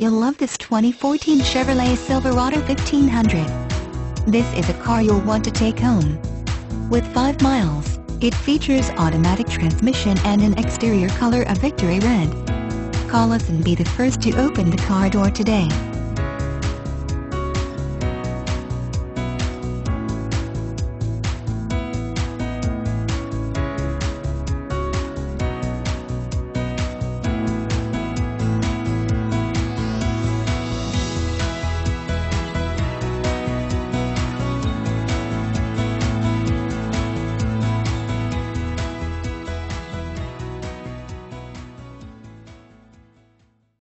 You'll love this 2014 Chevrolet Silverado 1500. This is a car you'll want to take home. With 5 miles, it features automatic transmission and an exterior color of victory red. Call us and be the first to open the car door today.